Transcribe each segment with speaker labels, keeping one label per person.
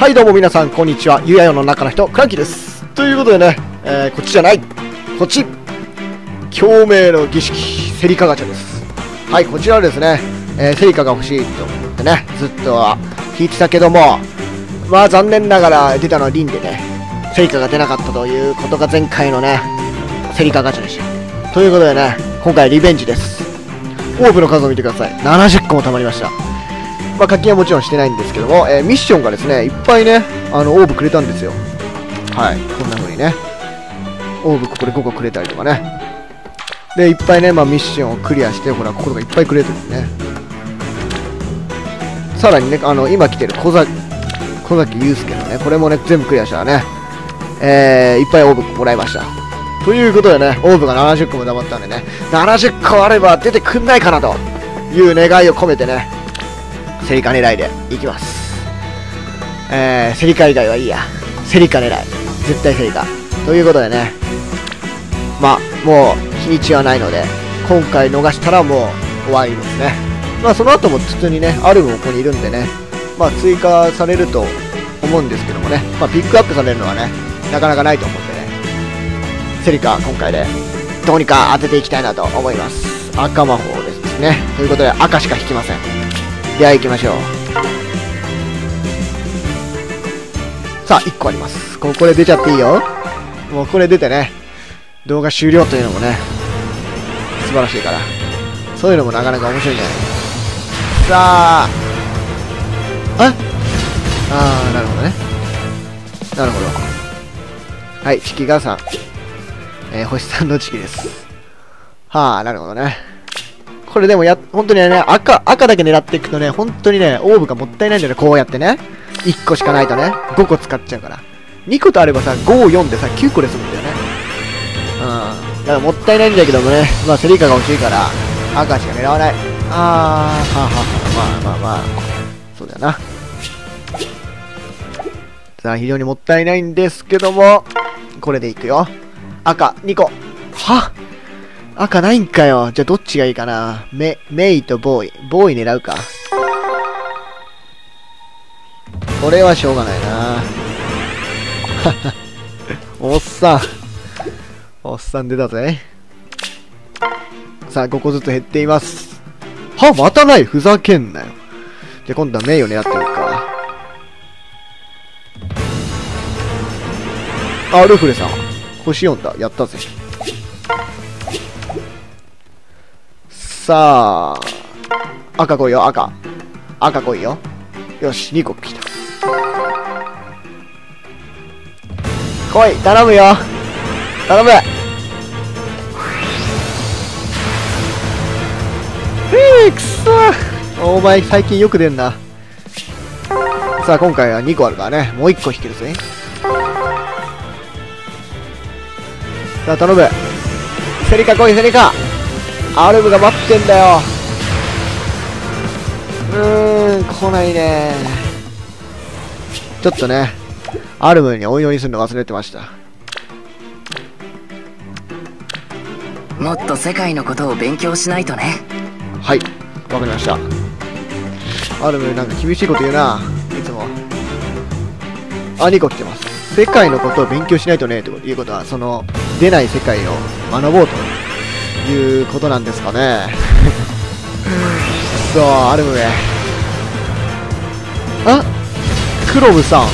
Speaker 1: はいどうも皆さんこんにちは。ゆやよの中の人クランキーです。ということでね、えー、こっちじゃない。こっち。共鳴の儀式。セリカガチャです。はいこちらはですね、えー、セリカが欲しいと思ってねずっとは引いてたけどもまあ残念ながら出たのはリンでねセリカが出なかったということが前回のねセリカガチャでした。ということでね今回リベンジです。オーブの数を見てください。70個も貯まりました。まあ、課金はもちろんしてないんですけども、えー、ミッションがですね、いっぱいね、あの、オーブくれたんですよ。はい、こんな風にね。オーブここで5個くれたりとかね。で、いっぱいね、まあ、ミッションをクリアして、ほら、こことかいっぱいくれてるんですね。さらにね、あの、今来てる小崎、小崎祐介のね、これもね、全部クリアしたらね、えー、いっぱいオーブもらいました。ということでね、オーブが70個も溜まったんでね、70個あれば出てくんないかなという願いを込めてね、セリカ狙いでいきます。えー、セリカ以外はいいや。セリカ狙い。絶対セリカ。ということでね、まあ、もう日にちはないので、今回逃したらもう終わりですね。まあ、その後も普通にね、アルムもここにいるんでね、まあ、追加されると思うんですけどもね、まあ、ピックアップされるのはね、なかなかないと思うんでね、セリカ、今回で、どうにか当てていきたいなと思います。赤魔法ですね。ということで、赤しか引きません。では行きましょう。さあ1個あります。ここで出ちゃっていいよ。もうこれ出てね動画終了というのもね素晴らしいから。そういうのもなかなか面白いんじゃない？さあ。あああなるほどね。なるほど。はいチキがさん。えー、星さんのチキです。はあなるほどね。これでもや、本当にね、赤、赤だけ狙っていくとね、本当にね、オーブがもったいないんだよね、こうやってね。1個しかないとね、5個使っちゃうから。2個とあればさ、5、4でさ、9個で済むんだよね。うん。だからもったいないんだけどもね、まあ、セリカが欲しいから、赤しか狙わない。あー、ははは、まあまあまあ、そうだよな。さあ、非常にもったいないんですけども、これでいくよ。赤、2個。は赤ないんかよ。じゃあどっちがいいかな？メ、メイとボーイ。ボーイ狙うか。これはしょうがないな。おっさん。おっさん出たぜ。さあ、5個ずつ減っています。はまたない？ふざけんなよ。じゃあ今度はメイを狙ってみるか。あ、ルフレさん。星4だ。やったぜ。さあ、赤来いよ、赤。赤来いよ。よし、2個来た。来い、頼むよ。頼む。えー、くそお前最近よく出んな。さあ、今回は2個あるからね。もう1個引けるぜ。さあ、頼む。セリカ来い、セリカ。アルムが待ってんだよ。うーん来ないね。ちょっとねアルムにお祈りするの忘れてました。
Speaker 2: もっと世界のことを勉強しないとね。
Speaker 1: はいわかりました。アルムなんか厳しいこと言うな。いつも。あ2個来てます。世界のことを勉強しないとねということはその出ない世界を学ぼうということなんですかね。そうあるのであクロムさん。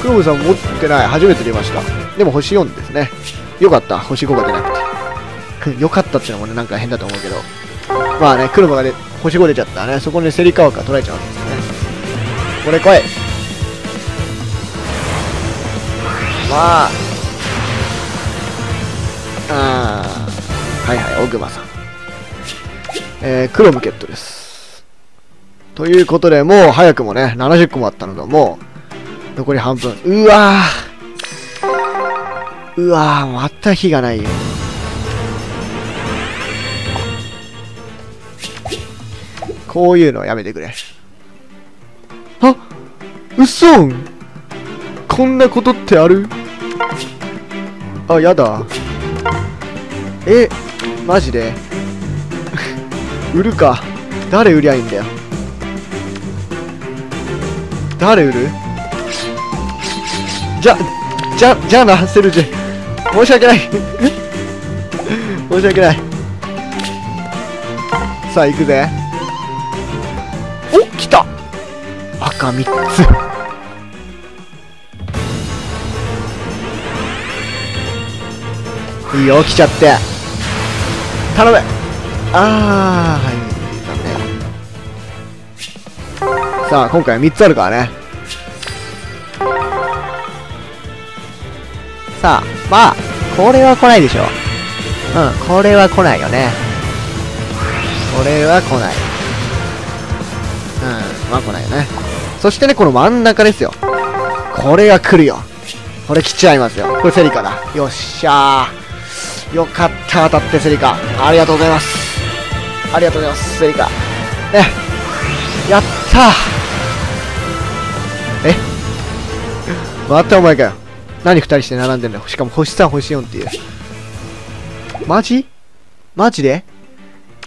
Speaker 1: クロムさん持ってない。初めて出ました。でも星4ですね。よかった。星5が出なくて。よかったっていうのもねなんか変だと思うけど。まあねクロムが、ね、星5出ちゃったらねそこにセリカワカ取られちゃうんですね。これ来い。まあはいはい、オグマさん。えー、クロムケットです。ということで、もう早くもね、70個もあったのが、もう、残り半分。うわーうわーまた火がないよ。こういうのはやめてくれ。あうそんこんなことってある？あ、やだ。え、マジで？売るか誰売りゃいいんだよ？誰売る？じゃ、じゃ、じゃあな、セルジ。申し訳ない。申し訳ない。さあ、行くぜ。お来た赤3つ。いいよ、来ちゃって。頼むあー、はい、残念。さあ、今回は3つあるからね。さあ、まあ、これは来ないでしょ。うん、これは来ないよね。これは来ない。うん、まあ来ないよね。そしてね、この真ん中ですよ。これが来るよ。これ来ちゃいますよ。これセリカだ。よっしゃー。よかった、当たってセリカ。ありがとうございます。ありがとうございます、セリカ。ね。やったー。えまたお前かよ。何二人して並んでんだよ。しかも星3、星4っていう。マジ？マジで？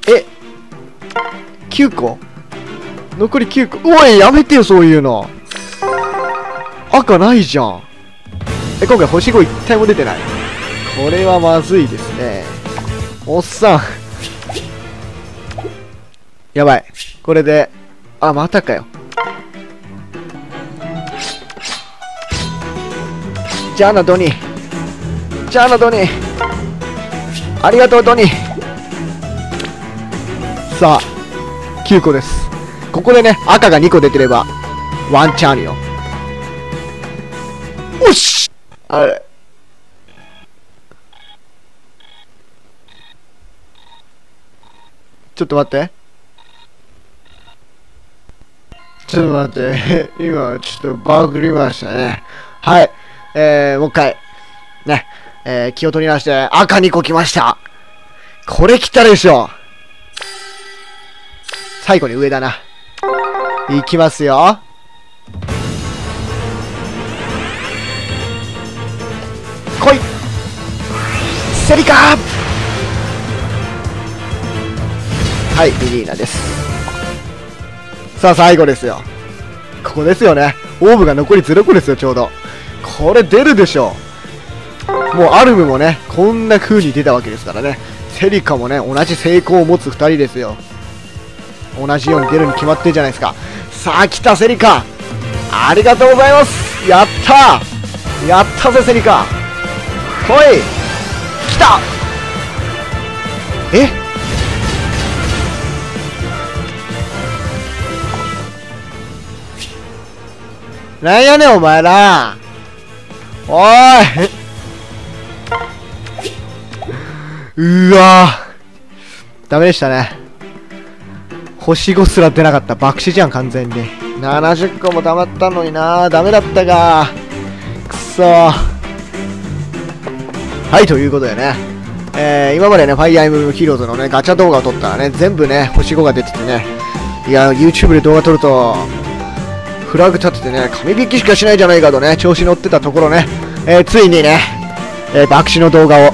Speaker 1: え ?9 個？残り9個？おい、やめてよ、そういうの。赤ないじゃん。え、今回星5一体も出てない。これはまずいですね。おっさん。やばい。これで、あ、またかよ。じゃあな、ドニー。じゃあな、ドニー。ありがとう、ドニー。さあ、9個です。ここでね、赤が2個出てれば、ワンチャンあるよ。おっしあれ。ちょっと待って。ちょっと待って。今、ちょっとバグりましたね。はい。えー、もう一回。ね。えー、気を取り直して、赤2個来ました。これ来たでしょ。最後に上だな。いきますよ。来いセリカはい、ミリーナです。さあ、最後ですよ。ここですよね。オーブが残り0個ですよ、ちょうど。これ出るでしょう。もうアルムもね、こんな風に出たわけですからね。セリカもね、同じ成功を持つ2人ですよ。同じように出るに決まってるじゃないですか。さあ、来た、セリカ。ありがとうございます。やったやったぜ、セリカ。来い来たえ？なんやねん、お前ら。おいうわーダメでしたね。星5すら出なかった。爆死じゃん、完全に。70個も溜まったのになダメだったかくそ。はい、ということでね。えー、今までね、ファイアーエムヒーローズのね、ガチャ動画を撮ったらね、全部ね、星5が出ててね。いや、YouTube で動画撮ると、フラグ立ててね、紙引きしかしないじゃないかとね、調子乗ってたところね、えー、ついにね、えー、爆死の動画を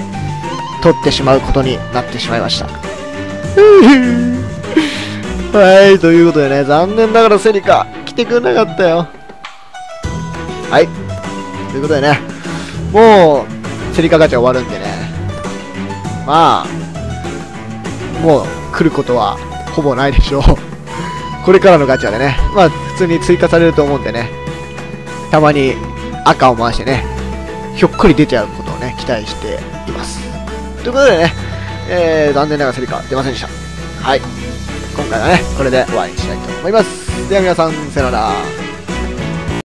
Speaker 1: 撮ってしまうことになってしまいました。はい、ということでね、残念ながらセリカ、来てくれなかったよ。はい、ということでね、もう、セリカガチャ終わるんでね、まあ、もう来ることはほぼないでしょう。これからのガチャでね、まあ普通に追加されると思うんでね、たまに赤を回してね、ひょっこり出ちゃうことをね、期待しています。ということでね、えー、残念ながらセリカ出ませんでした。はい。今回はね、これで終わりにしたいと思います。では皆さん、さよなら。